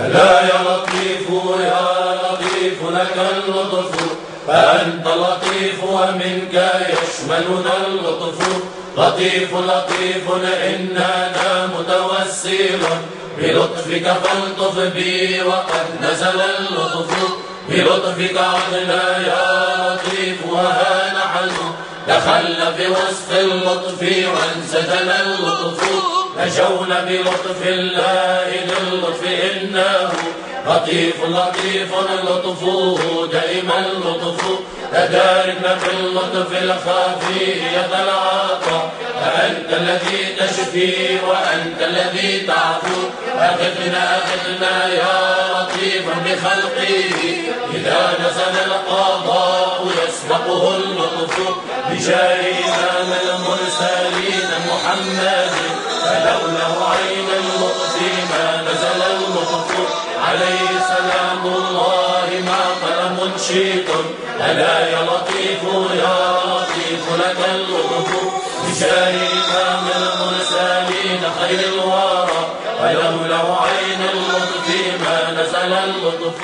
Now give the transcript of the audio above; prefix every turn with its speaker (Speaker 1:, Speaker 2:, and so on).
Speaker 1: ألا يا لطيف يا لطيف لك اللطف. فأنت لطيف ومنك يشملنا اللطف. لطيف لطيف إننا متوسل. بلطفك فالطف بي وقد نزل اللطف. بلطفك عدنا يا لطيف وها نحن. دخلنا في وسط اللطف وانسجل اللطف. نجونا بلطف الله للطف إنه لطيف لطيف لطفه دائما لطف تداركنا في اللطف الخفي العطاء أنت الذي تشفي وأنت الذي تعفو. أغثنا أغثنا يا لطيفا بخلقه. إذا نزل القضاء يسبقه اللطف. بجاه إمام المرسلين محمد. نزل عليه سلام الله ما قلم ألا يا لطيف يا لطيف لك اللطف. بجاه إمام المرسلين خير الورى. ولولا عين اللطف ما نزل اللطف.